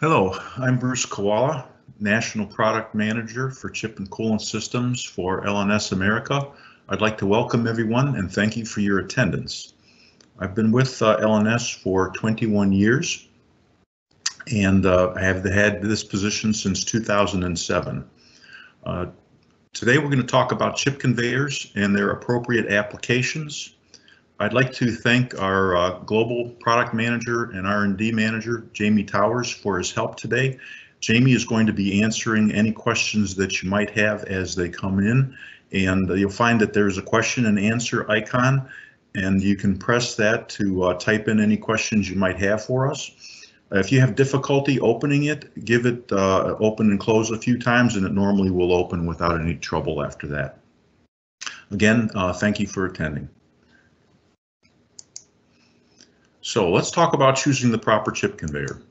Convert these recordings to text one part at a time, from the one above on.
Hello, I'm Bruce Koala, National Product Manager for Chip and Coolant Systems for LNS America. I'd like to welcome everyone and thank you for your attendance. I've been with uh, LNS for 21 years and uh, I have had this position since 2007. Uh, today we're going to talk about chip conveyors and their appropriate applications. I'd like to thank our uh, global product manager and R&D manager, Jamie Towers, for his help today. Jamie is going to be answering any questions that you might have as they come in. And you'll find that there's a question and answer icon, and you can press that to uh, type in any questions you might have for us. If you have difficulty opening it, give it uh, open and close a few times, and it normally will open without any trouble after that. Again, uh, thank you for attending. So let's talk about choosing the proper chip conveyor.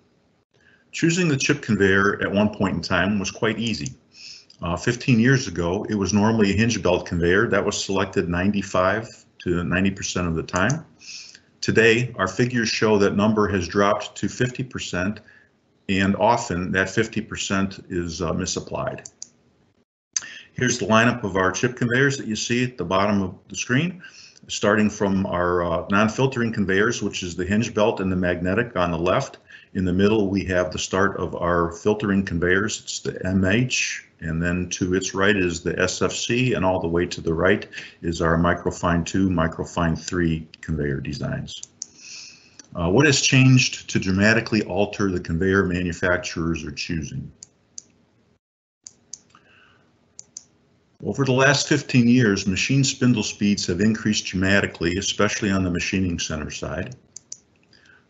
Choosing the chip conveyor at one point in time was quite easy. Uh, 15 years ago, it was normally a hinge belt conveyor that was selected 95 to 90% of the time. Today, our figures show that number has dropped to 50% and often that 50% is uh, misapplied. Here's the lineup of our chip conveyors that you see at the bottom of the screen starting from our uh, non-filtering conveyors, which is the hinge belt and the magnetic on the left. In the middle, we have the start of our filtering conveyors. It's the MH, and then to its right is the SFC, and all the way to the right is our Microfine 2, Microfine 3 conveyor designs. Uh, what has changed to dramatically alter the conveyor manufacturers are choosing? Over the last 15 years, machine spindle speeds have increased dramatically, especially on the machining center side.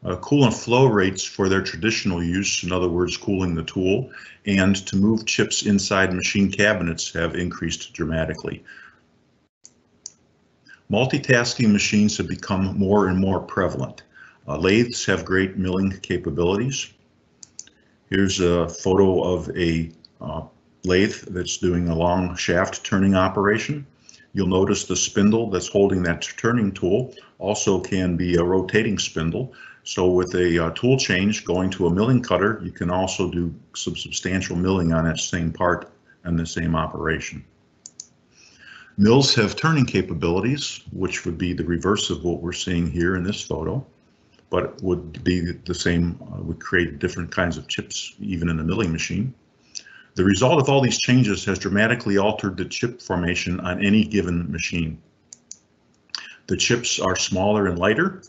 Uh, coolant flow rates for their traditional use, in other words, cooling the tool, and to move chips inside machine cabinets have increased dramatically. Multitasking machines have become more and more prevalent. Uh, lathes have great milling capabilities. Here's a photo of a uh, lathe that's doing a long shaft turning operation. You'll notice the spindle that's holding that turning tool also can be a rotating spindle. So with a uh, tool change going to a milling cutter, you can also do some substantial milling on that same part and the same operation. Mills have turning capabilities, which would be the reverse of what we're seeing here in this photo, but would be the same, uh, would create different kinds of chips even in a milling machine. The result of all these changes has dramatically altered the chip formation on any given machine. The chips are smaller and lighter.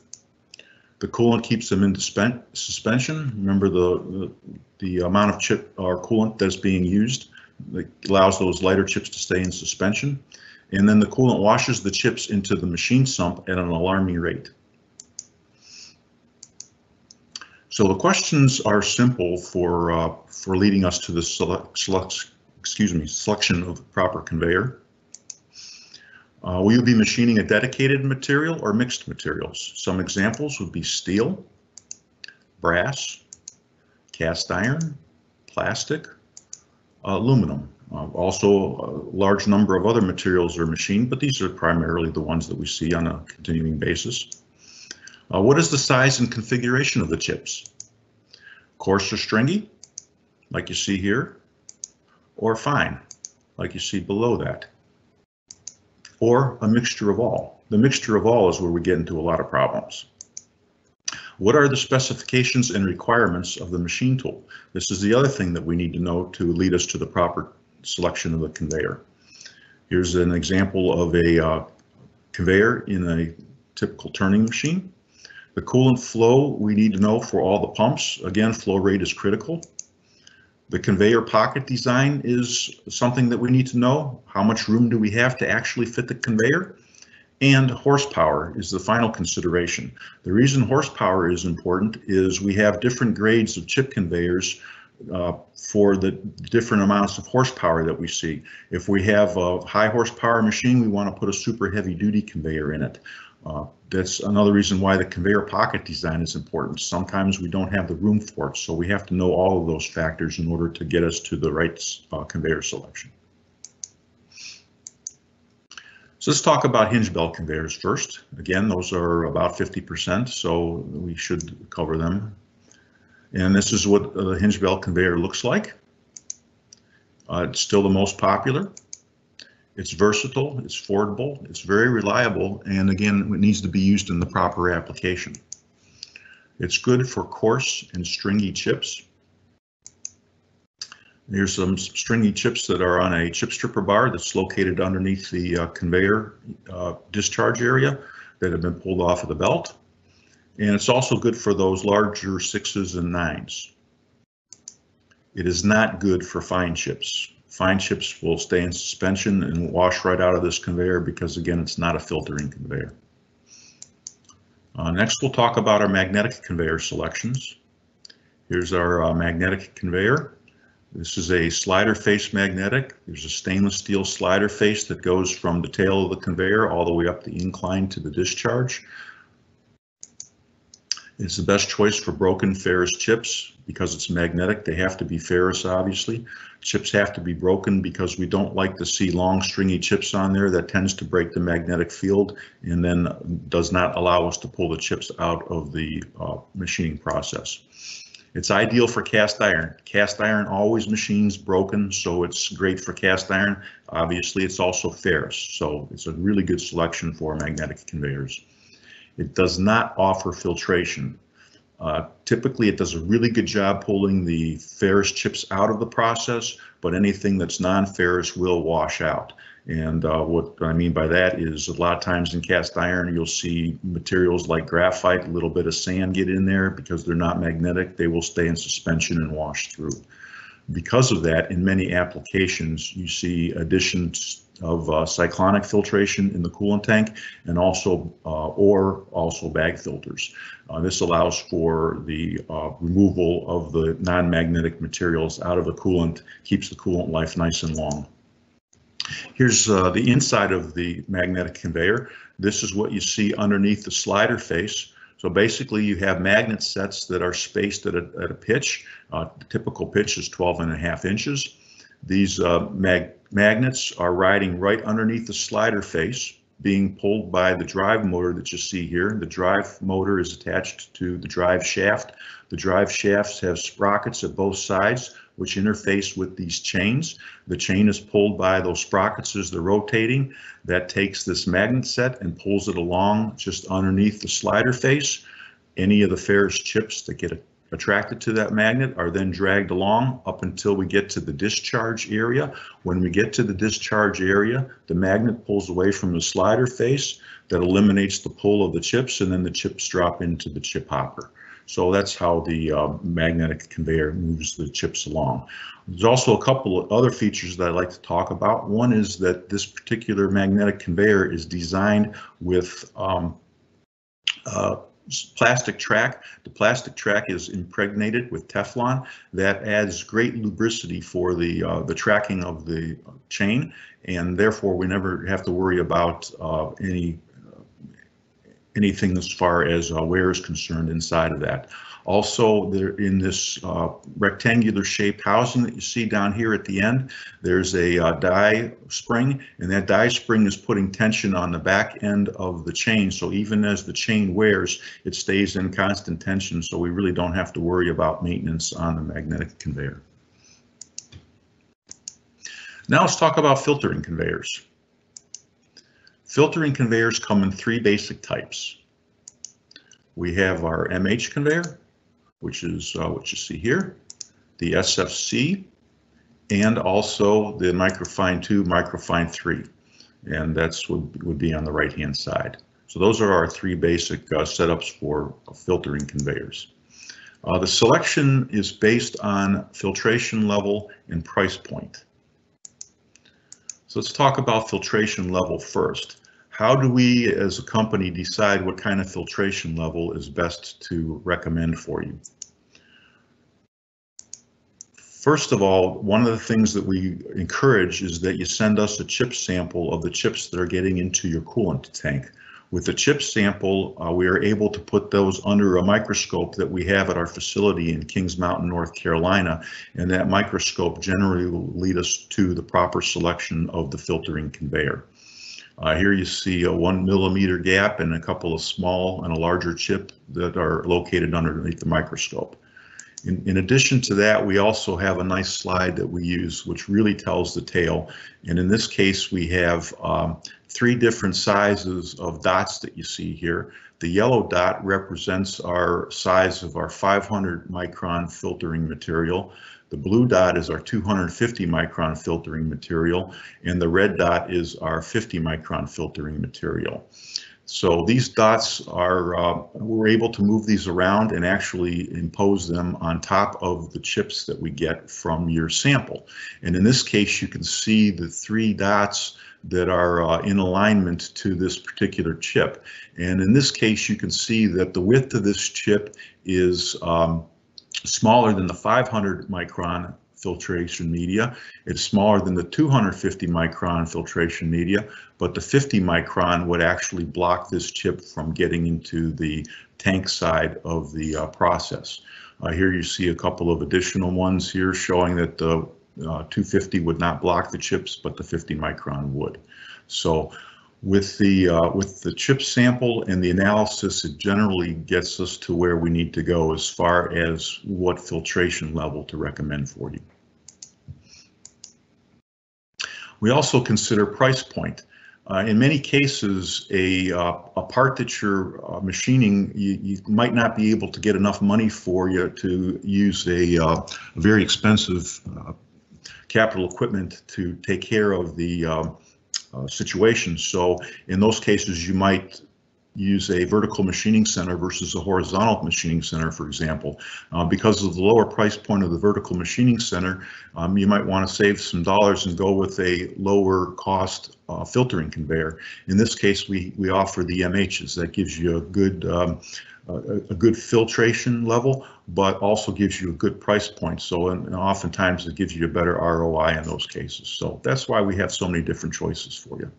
The coolant keeps them in suspension. Remember the, the, the amount of chip or coolant that's being used that allows those lighter chips to stay in suspension. And then the coolant washes the chips into the machine sump at an alarming rate. So the questions are simple for uh, for leading us to the select, select excuse me selection of the proper conveyor. Uh, will you be machining a dedicated material or mixed materials? Some examples would be steel, brass, cast iron, plastic, uh, aluminum. Uh, also, a large number of other materials are machined, but these are primarily the ones that we see on a continuing basis. Uh, what is the size and configuration of the chips? Coarse or stringy, like you see here, or fine, like you see below that, or a mixture of all. The mixture of all is where we get into a lot of problems. What are the specifications and requirements of the machine tool? This is the other thing that we need to know to lead us to the proper selection of the conveyor. Here's an example of a uh, conveyor in a typical turning machine. The coolant flow we need to know for all the pumps. Again, flow rate is critical. The conveyor pocket design is something that we need to know. How much room do we have to actually fit the conveyor? And horsepower is the final consideration. The reason horsepower is important is we have different grades of chip conveyors uh, for the different amounts of horsepower that we see. If we have a high horsepower machine, we want to put a super heavy duty conveyor in it. Uh, that's another reason why the conveyor pocket design is important. Sometimes we don't have the room for it, so we have to know all of those factors in order to get us to the right uh, conveyor selection. So let's talk about hinge belt conveyors first. Again, those are about 50%, so we should cover them. And this is what the hinge belt conveyor looks like. Uh, it's still the most popular. It's versatile, it's affordable, it's very reliable, and again, it needs to be used in the proper application. It's good for coarse and stringy chips. Here's some stringy chips that are on a chip stripper bar that's located underneath the uh, conveyor uh, discharge area that have been pulled off of the belt. And it's also good for those larger sixes and nines. It is not good for fine chips. Fine chips will stay in suspension and wash right out of this conveyor because again, it's not a filtering conveyor. Uh, next, we'll talk about our magnetic conveyor selections. Here's our uh, magnetic conveyor. This is a slider face magnetic. There's a stainless steel slider face that goes from the tail of the conveyor all the way up the incline to the discharge. It's the best choice for broken ferrous chips because it's magnetic. They have to be ferrous, obviously. Chips have to be broken because we don't like to see long stringy chips on there that tends to break the magnetic field and then does not allow us to pull the chips out of the uh, machining process. It's ideal for cast iron. Cast iron always machines broken, so it's great for cast iron. Obviously, it's also ferrous, so it's a really good selection for magnetic conveyors. It does not offer filtration. Uh, typically, it does a really good job pulling the ferrous chips out of the process, but anything that's non-ferrous will wash out. And uh, what I mean by that is a lot of times in cast iron, you'll see materials like graphite, a little bit of sand get in there because they're not magnetic. They will stay in suspension and wash through. Because of that, in many applications, you see additions of uh, cyclonic filtration in the coolant tank and also uh, or also bag filters. Uh, this allows for the uh, removal of the non-magnetic materials out of the coolant, keeps the coolant life nice and long. Here's uh, the inside of the magnetic conveyor. This is what you see underneath the slider face. So basically you have magnet sets that are spaced at a, at a pitch. Uh, typical pitch is 12 and a half inches. These uh, mag magnets are riding right underneath the slider face, being pulled by the drive motor that you see here. The drive motor is attached to the drive shaft. The drive shafts have sprockets at both sides, which interface with these chains. The chain is pulled by those sprockets as they're rotating. That takes this magnet set and pulls it along just underneath the slider face. Any of the ferrous chips that get attracted to that magnet are then dragged along up until we get to the discharge area. When we get to the discharge area, the magnet pulls away from the slider face that eliminates the pull of the chips and then the chips drop into the chip hopper. So that's how the uh, magnetic conveyor moves the chips along. There's also a couple of other features that I'd like to talk about. One is that this particular magnetic conveyor is designed with um, uh, plastic track. The plastic track is impregnated with Teflon. That adds great lubricity for the uh, the tracking of the chain, and therefore we never have to worry about uh, any uh, anything as far as uh, wear is concerned inside of that. Also, there in this uh, rectangular shaped housing that you see down here at the end, there's a uh, die spring, and that die spring is putting tension on the back end of the chain. So even as the chain wears, it stays in constant tension. So we really don't have to worry about maintenance on the magnetic conveyor. Now let's talk about filtering conveyors. Filtering conveyors come in three basic types. We have our MH conveyor, which is uh, what you see here, the SFC, and also the microfine 2, microfine 3. And that's would, would be on the right hand side. So those are our three basic uh, setups for filtering conveyors. Uh, the selection is based on filtration level and price point. So let's talk about filtration level first. How do we as a company decide what kind of filtration level is best to recommend for you? First of all, one of the things that we encourage is that you send us a chip sample of the chips that are getting into your coolant tank. With the chip sample, uh, we are able to put those under a microscope that we have at our facility in Kings Mountain, North Carolina, and that microscope generally will lead us to the proper selection of the filtering conveyor. Uh, here you see a one millimeter gap and a couple of small and a larger chip that are located underneath the microscope. In, in addition to that, we also have a nice slide that we use which really tells the tale. And in this case, we have um, three different sizes of dots that you see here. The yellow dot represents our size of our 500 micron filtering material. The blue dot is our 250 micron filtering material, and the red dot is our 50 micron filtering material. So these dots are, uh, we're able to move these around and actually impose them on top of the chips that we get from your sample. And in this case, you can see the three dots that are uh, in alignment to this particular chip. And in this case, you can see that the width of this chip is um, smaller than the 500 micron filtration media. It's smaller than the 250 micron filtration media, but the 50 micron would actually block this chip from getting into the tank side of the uh, process. Uh, here you see a couple of additional ones here showing that the uh, 250 would not block the chips, but the 50 micron would. So with the uh, with the chip sample and the analysis, it generally gets us to where we need to go as far as what filtration level to recommend for you. We also consider price point. Uh, in many cases, a, uh, a part that you're uh, machining, you, you, might not be able to get enough money for you to use a, uh, very expensive uh, capital equipment to take care of the um, uh, situations. So in those cases, you might use a vertical machining center versus a horizontal machining center, for example. Uh, because of the lower price point of the vertical machining center, um, you might want to save some dollars and go with a lower cost uh, filtering conveyor. In this case, we, we offer the MHs. That gives you a good um, a, good filtration level, but also gives you a good price point. So and oftentimes it gives you a better ROI in those cases. So that's why we have so many different choices for you.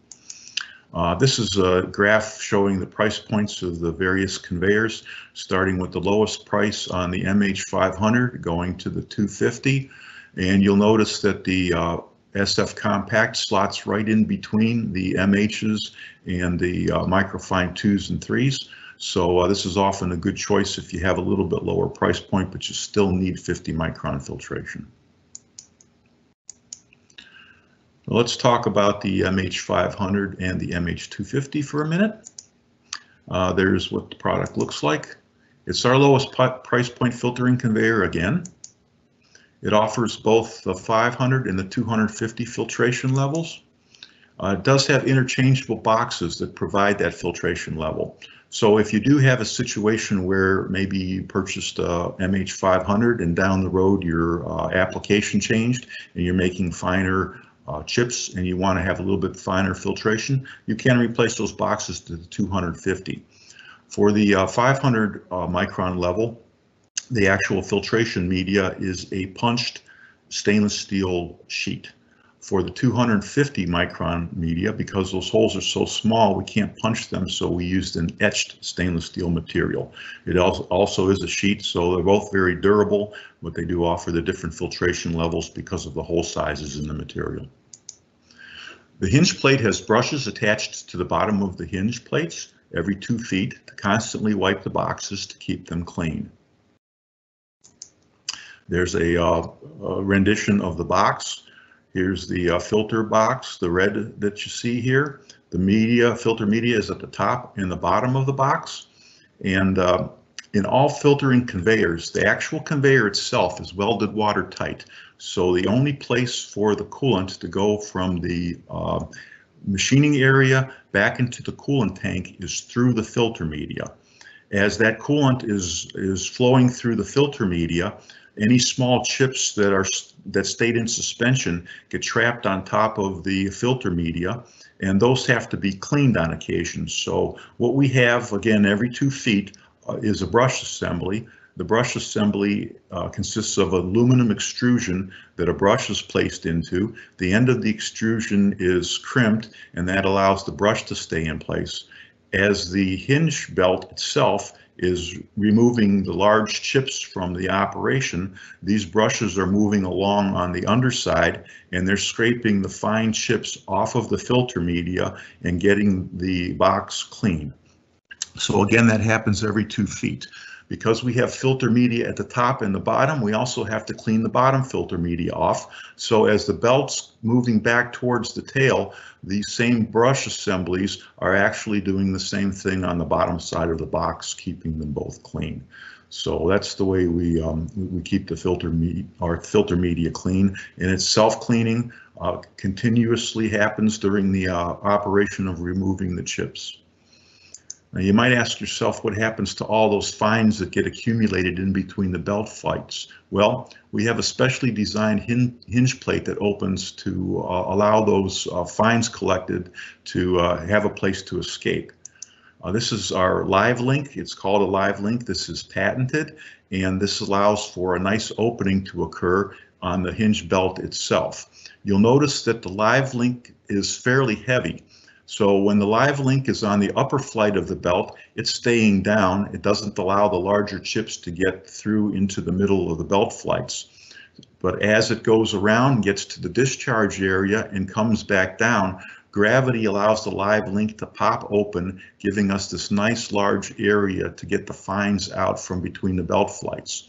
Uh, this is a graph showing the price points of the various conveyors, starting with the lowest price on the MH500 going to the 250. And you'll notice that the uh, SF Compact slots right in between the MHs and the uh, microfine 2s and 3s. So uh, this is often a good choice if you have a little bit lower price point, but you still need 50 micron filtration. Let's talk about the MH500 and the MH250 for a minute. Uh, there's what the product looks like. It's our lowest price point filtering conveyor again. It offers both the 500 and the 250 filtration levels. Uh, it does have interchangeable boxes that provide that filtration level. So if you do have a situation where maybe you purchased a MH500 and down the road your uh, application changed and you're making finer uh, chips and you want to have a little bit finer filtration, you can replace those boxes to the 250. For the uh, 500 uh, micron level, the actual filtration media is a punched stainless steel sheet. For the 250 micron media, because those holes are so small, we can't punch them, so we used an etched stainless steel material. It also is a sheet, so they're both very durable, but they do offer the different filtration levels because of the hole sizes in the material. The hinge plate has brushes attached to the bottom of the hinge plates every two feet to constantly wipe the boxes to keep them clean. There's a, uh, a rendition of the box. Here's the uh, filter box, the red that you see here. The media, filter media is at the top and the bottom of the box. And uh, in all filtering conveyors, the actual conveyor itself is welded watertight. So the only place for the coolant to go from the uh, machining area back into the coolant tank is through the filter media. As that coolant is, is flowing through the filter media, any small chips that are that stayed in suspension get trapped on top of the filter media and those have to be cleaned on occasion. So what we have again every two feet uh, is a brush assembly the brush assembly uh, consists of aluminum extrusion that a brush is placed into. The end of the extrusion is crimped and that allows the brush to stay in place. As the hinge belt itself is removing the large chips from the operation, these brushes are moving along on the underside and they're scraping the fine chips off of the filter media and getting the box clean. So again, that happens every two feet. Because we have filter media at the top and the bottom, we also have to clean the bottom filter media off. So as the belt's moving back towards the tail, these same brush assemblies are actually doing the same thing on the bottom side of the box, keeping them both clean. So that's the way we um, we keep the filter me our filter media clean, and it's self-cleaning. Uh, continuously happens during the uh, operation of removing the chips. Now you might ask yourself what happens to all those fines that get accumulated in between the belt flights. Well, we have a specially designed hinge plate that opens to uh, allow those uh, fines collected to uh, have a place to escape. Uh, this is our live link. It's called a live link. This is patented, and this allows for a nice opening to occur on the hinge belt itself. You'll notice that the live link is fairly heavy. So when the live link is on the upper flight of the belt, it's staying down. It doesn't allow the larger chips to get through into the middle of the belt flights. But as it goes around, gets to the discharge area and comes back down, Gravity allows the live link to pop open, giving us this nice large area to get the fines out from between the belt flights.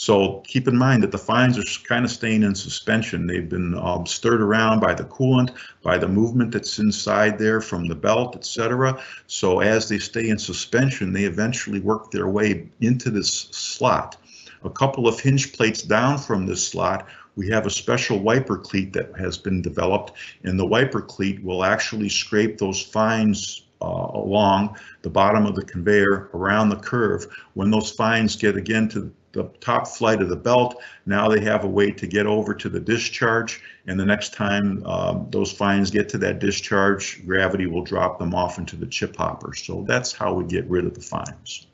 So keep in mind that the fines are kind of staying in suspension. They've been um, stirred around by the coolant, by the movement that's inside there from the belt, etc. So as they stay in suspension, they eventually work their way into this slot. A couple of hinge plates down from this slot, we have a special wiper cleat that has been developed, and the wiper cleat will actually scrape those fines uh, along the bottom of the conveyor around the curve. When those fines get again to the top flight of the belt, now they have a way to get over to the discharge, and the next time um, those fines get to that discharge, gravity will drop them off into the chip hopper. So that's how we get rid of the fines.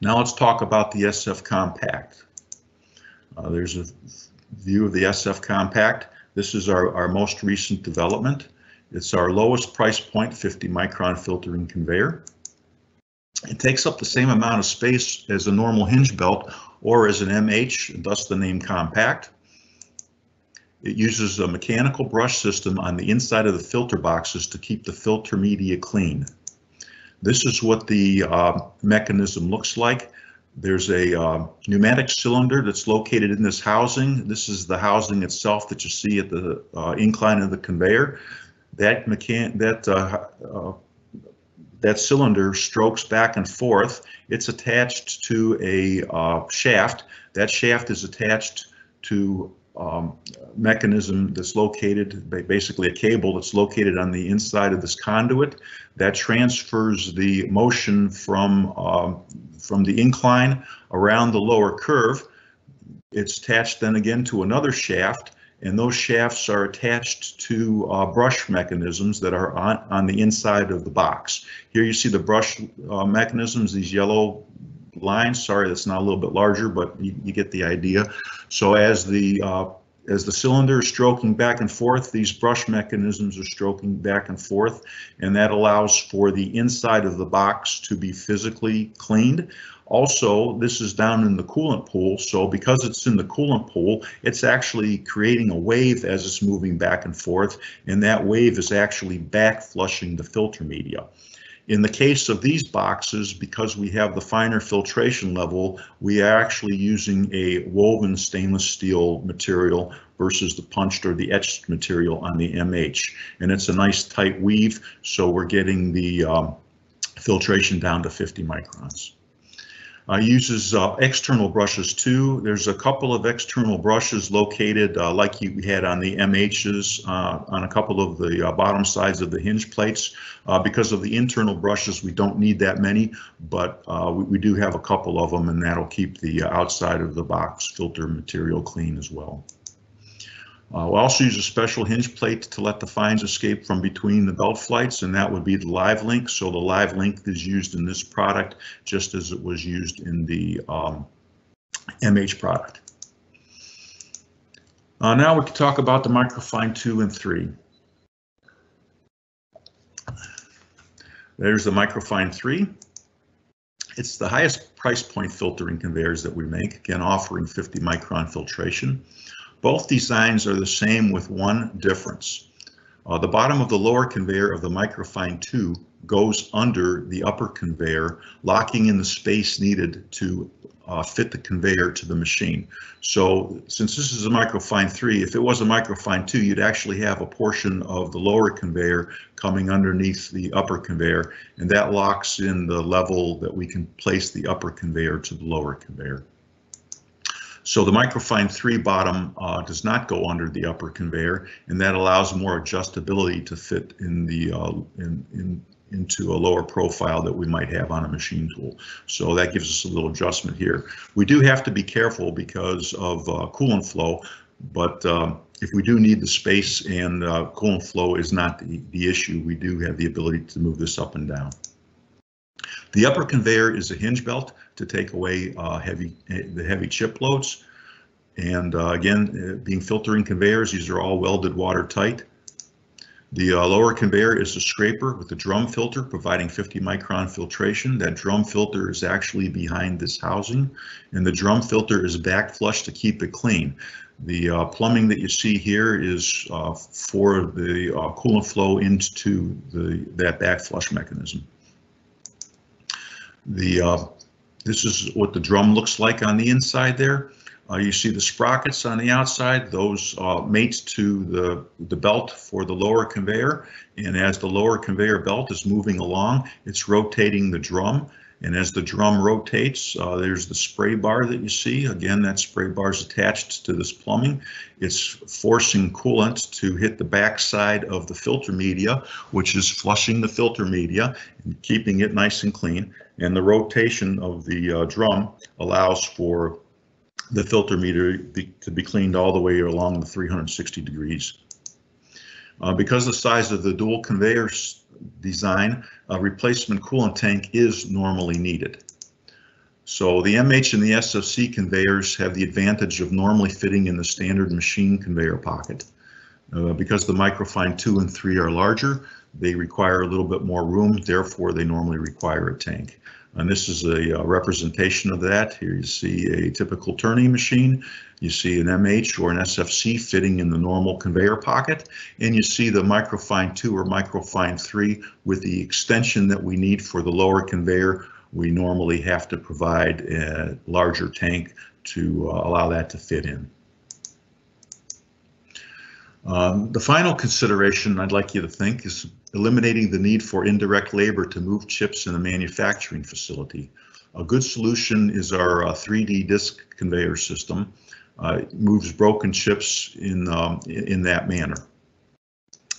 Now let's talk about the SF Compact. Uh, there's a view of the SF Compact. This is our, our most recent development. It's our lowest price point, 50 micron filtering conveyor. It takes up the same amount of space as a normal hinge belt or as an MH, thus the name compact. It uses a mechanical brush system on the inside of the filter boxes to keep the filter media clean. This is what the uh, mechanism looks like. There's a uh, pneumatic cylinder that's located in this housing. This is the housing itself that you see at the uh, incline of the conveyor. That mechan that uh, uh, that cylinder strokes back and forth. It's attached to a uh, shaft. That shaft is attached to um, mechanism that's located, basically a cable that's located on the inside of this conduit that transfers the motion from, uh, from the incline around the lower curve. It's attached then again to another shaft and those shafts are attached to uh, brush mechanisms that are on, on the inside of the box. Here you see the brush uh, mechanisms, these yellow lines. Sorry, that's not a little bit larger, but you, you get the idea. So as the uh, as the cylinder is stroking back and forth, these brush mechanisms are stroking back and forth, and that allows for the inside of the box to be physically cleaned. Also, this is down in the coolant pool, so because it's in the coolant pool, it's actually creating a wave as it's moving back and forth, and that wave is actually back flushing the filter media. In the case of these boxes, because we have the finer filtration level, we are actually using a woven stainless steel material versus the punched or the etched material on the MH. And it's a nice tight weave, so we're getting the um, filtration down to 50 microns. Uh, uses uh, external brushes too. There's a couple of external brushes located uh, like you had on the MHs uh, on a couple of the uh, bottom sides of the hinge plates. Uh, because of the internal brushes, we don't need that many, but we, we, do have a couple of them and that'll keep the outside of the box filter material clean as well. Uh, we'll also use a special hinge plate to let the fines escape from between the belt flights, and that would be the live link. So the live link is used in this product just as it was used in the um, MH product. Uh, now we can talk about the microfine 2 and 3. There's the microfine 3. It's the highest price point filtering conveyors that we make, again offering 50 micron filtration. Both designs are the same with one difference. Uh, the bottom of the lower conveyor of the microfine 2 goes under the upper conveyor, locking in the space needed to uh, fit the conveyor to the machine. So since this is a microfine 3, if it was a microfine 2, you'd actually have a portion of the lower conveyor coming underneath the upper conveyor, and that locks in the level that we can place the upper conveyor to the lower conveyor. So the microfine 3 bottom uh, does not go under the upper conveyor, and that allows more adjustability to fit in the uh, in, in into a lower profile that we might have on a machine tool. So that gives us a little adjustment here. We do have to be careful because of uh, coolant flow, but um, if we do need the space and uh, coolant flow is not the, the issue, we do have the ability to move this up and down. The upper conveyor is a hinge belt to take away uh, heavy the heavy chip loads. And uh, again, uh, being filtering conveyors, these are all welded watertight. The uh, lower conveyor is a scraper with a drum filter providing 50 micron filtration. That drum filter is actually behind this housing and the drum filter is back flush to keep it clean. The uh, plumbing that you see here is uh, for the uh, coolant flow into the that back flush mechanism. The uh, This is what the drum looks like on the inside there. Uh, you see the sprockets on the outside, those uh, mate to the, the belt for the lower conveyor. And as the lower conveyor belt is moving along, it's rotating the drum. And as the drum rotates, uh, there's the spray bar that you see. Again, that spray bar is attached to this plumbing. It's forcing coolant to hit the backside of the filter media, which is flushing the filter media and keeping it nice and clean. And the rotation of the uh, drum allows for the filter media be, to be cleaned all the way along the 360 degrees. Uh, because the size of the dual conveyor design, a replacement coolant tank is normally needed. So the MH and the SFC conveyors have the advantage of normally fitting in the standard machine conveyor pocket. Uh, because the microfine 2 and 3 are larger, they require a little bit more room, therefore they normally require a tank. And this is a uh, representation of that. Here you see a typical turning machine. You see an MH or an SFC fitting in the normal conveyor pocket. And you see the Microfine 2 or Microfine 3 with the extension that we need for the lower conveyor. We normally have to provide a larger tank to uh, allow that to fit in. Um, the final consideration I'd like you to think is eliminating the need for indirect labor to move chips in a manufacturing facility. A good solution is our uh, 3D disk conveyor system. Uh, it moves broken chips in, um, in that manner.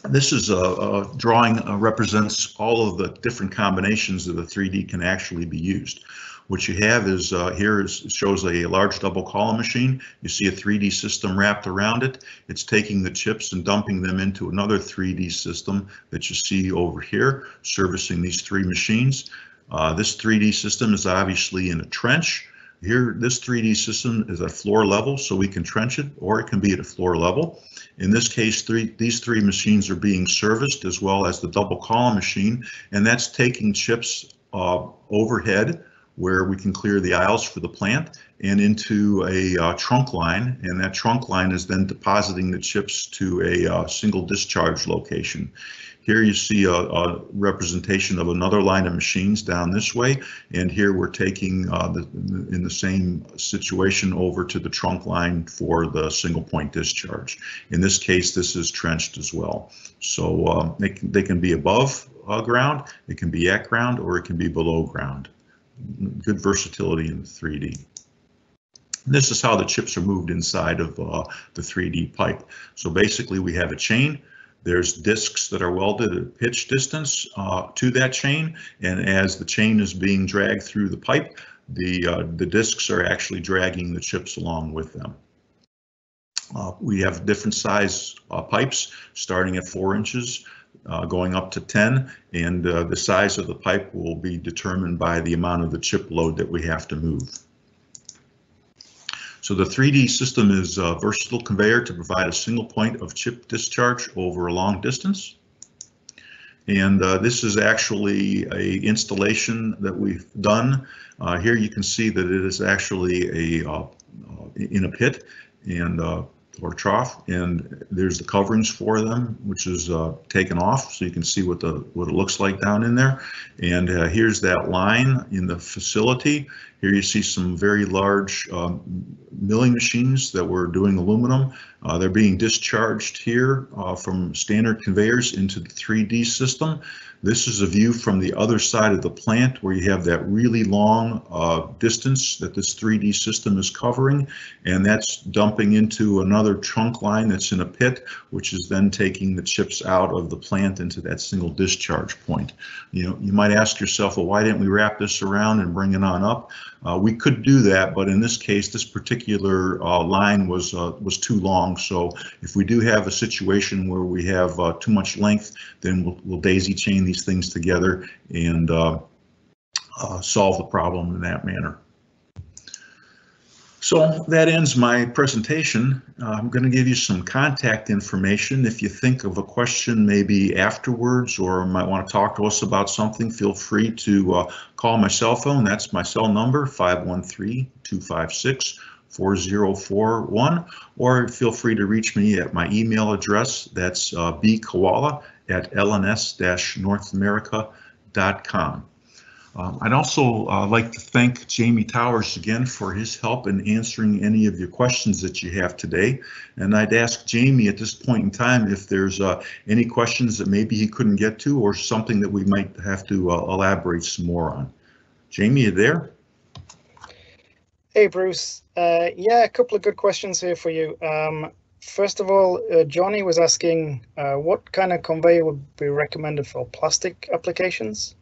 This is a, a drawing uh, represents all of the different combinations that the 3D can actually be used. What you have is uh, here is, shows a large double column machine. You see a 3D system wrapped around it. It's taking the chips and dumping them into another 3D system that you see over here, servicing these three machines. Uh, this 3D system is obviously in a trench. Here, this 3D system is at floor level, so we can trench it, or it can be at a floor level. In this case, three, these three machines are being serviced as well as the double column machine, and that's taking chips uh, overhead where we can clear the aisles for the plant and into a uh, trunk line and that trunk line is then depositing the chips to a uh, single discharge location. Here you see a, a, representation of another line of machines down this way and here we're taking uh, the, in the same situation over to the trunk line for the single point discharge. In this case this is trenched as well. So uh, they, can, they can be above uh, ground, it can be at ground or it can be below ground good versatility in 3D. This is how the chips are moved inside of uh, the 3D pipe. So basically we have a chain. There's discs that are welded at pitch distance uh, to that chain. And as the chain is being dragged through the pipe, the, uh, the discs are actually dragging the chips along with them. Uh, we have different size uh, pipes starting at four inches uh, going up to 10 and uh, the size of the pipe will be determined by the amount of the chip load that we have to move. So the 3D system is a versatile conveyor to provide a single point of chip discharge over a long distance. And uh, this is actually a installation that we've done. Uh, here you can see that it is actually a uh, in a pit and uh, or trough, and there's the coverings for them, which is uh, taken off, so you can see what the what it looks like down in there. And uh, here's that line in the facility. Here you see some very large um, milling machines that were doing aluminum. Uh, they're being discharged here uh, from standard conveyors into the 3D system. This is a view from the other side of the plant where you have that really long uh, distance that this 3D system is covering, and that's dumping into another trunk line that's in a pit, which is then taking the chips out of the plant into that single discharge point. You know, you might ask yourself, well, why didn't we wrap this around and bring it on up? Uh, we could do that, but in this case, this particular uh, line was uh, was too long. So if we do have a situation where we have uh, too much length, then we'll, we'll daisy chain these things together and uh, uh, solve the problem in that manner. So that ends my presentation. Uh, I'm going to give you some contact information. If you think of a question maybe afterwards or might want to talk to us about something, feel free to uh, call my cell phone. That's my cell number, 513-256-4041, or feel free to reach me at my email address. That's uh, bkoala at lns-northamerica.com. Um, I'd also uh, like to thank Jamie Towers again for his help in answering any of your questions that you have today. And I'd ask Jamie at this point in time if there's uh, any questions that maybe he couldn't get to or something that we might have to uh, elaborate some more on. Jamie, you there? Hey, Bruce. Uh, yeah, a couple of good questions here for you. Um, first of all, uh, Johnny was asking uh, what kind of conveyor would be recommended for plastic applications?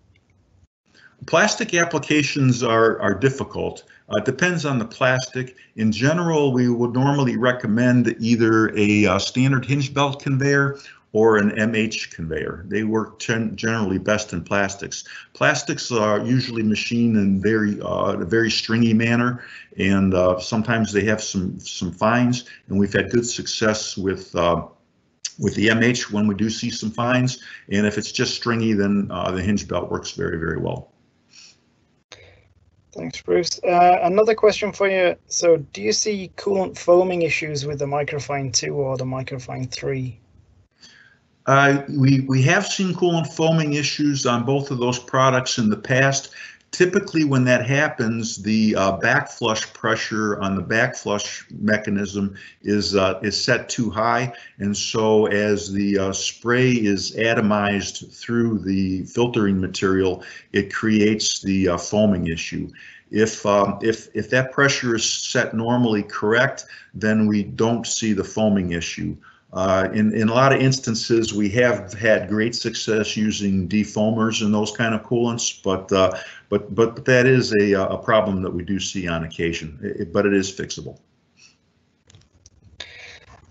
Plastic applications are, are difficult. Uh, it depends on the plastic. In general, we would normally recommend either a uh, standard hinge belt conveyor or an MH conveyor. They work generally best in plastics. Plastics are usually machined in very uh, a very stringy manner, and uh, sometimes they have some some fines. And we've had good success with uh, with the MH when we do see some fines. And if it's just stringy, then uh, the hinge belt works very very well. Thanks, Bruce. Uh, another question for you. So, do you see coolant foaming issues with the Microfine 2 or the Microfine 3? Uh, we, we have seen coolant foaming issues on both of those products in the past. Typically, when that happens, the uh, backflush pressure on the backflush mechanism is uh, is set too high, and so as the uh, spray is atomized through the filtering material, it creates the uh, foaming issue. If um, if if that pressure is set normally correct, then we don't see the foaming issue. Uh, in, in a lot of instances, we have had great success using defoamers and those kind of coolants, but uh, but but that is a, a problem that we do see on occasion, it, but it is fixable.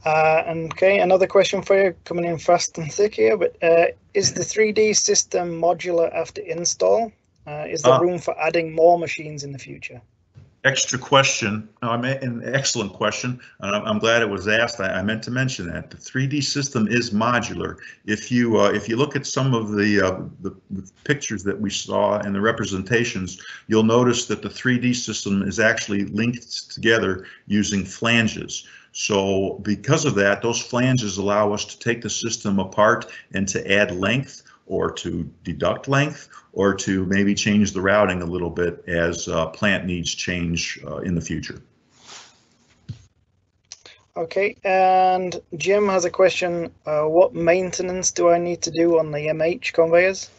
Uh, and okay, another question for you, coming in fast and thick here, but uh, is the 3D system modular after install? Uh, is there uh, room for adding more machines in the future? Extra question. Mean, an excellent question. Uh, I'm glad it was asked. I, I, meant to mention that the 3D system is modular. If you uh, if you look at some of the, uh, the, the pictures that we saw and the representations, you'll notice that the 3D system is actually linked together using flanges. So because of that, those flanges allow us to take the system apart and to add length or to deduct length or to maybe change the routing a little bit as uh, plant needs change uh, in the future. Okay, and Jim has a question. Uh, what maintenance do I need to do on the MH conveyors?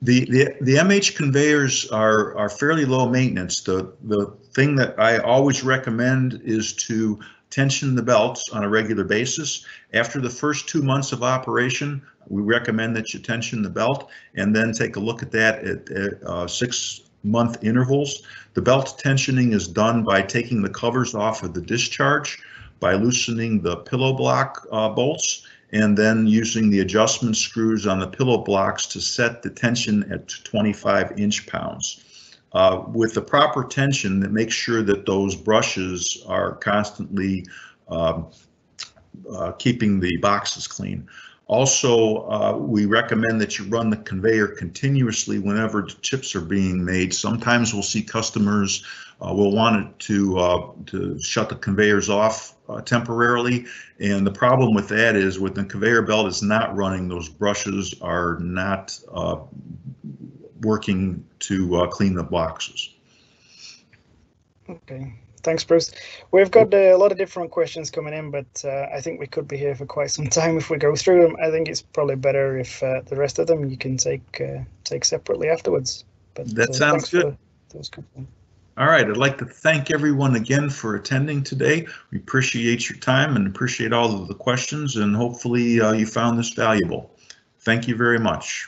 The, the, the MH conveyors are, are fairly low maintenance. The, the thing that I always recommend is to tension the belts on a regular basis. After the first two months of operation, we recommend that you tension the belt and then take a look at that at, at uh, six month intervals. The belt tensioning is done by taking the covers off of the discharge, by loosening the pillow block uh, bolts, and then using the adjustment screws on the pillow blocks to set the tension at 25 inch pounds. Uh, with the proper tension that makes sure that those brushes are constantly um, uh, keeping the boxes clean. Also, uh, we recommend that you run the conveyor continuously whenever the chips are being made. Sometimes we'll see customers uh, will want to uh, to shut the conveyors off uh, temporarily, and the problem with that is when the conveyor belt is not running, those brushes are not uh, working to uh, clean the boxes. Okay, thanks, Bruce. We've got uh, a lot of different questions coming in, but uh, I think we could be here for quite some time if we go through them. I think it's probably better if uh, the rest of them you can take uh, take separately afterwards. But That uh, sounds good. Those. All right, I'd like to thank everyone again for attending today. We appreciate your time and appreciate all of the questions, and hopefully uh, you found this valuable. Thank you very much.